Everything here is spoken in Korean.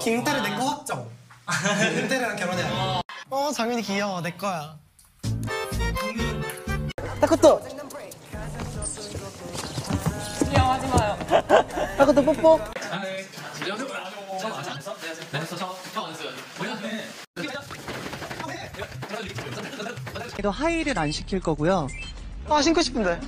김태를 내 거 확정. 김태랑 결혼해야 돼. 어 장윤이 귀여워 내 거야. 타코토. 귀여워하지 마요. 타코토 뽀뽀. 이거 하이를 안 시킬 거고요. 아 신고 싶은데.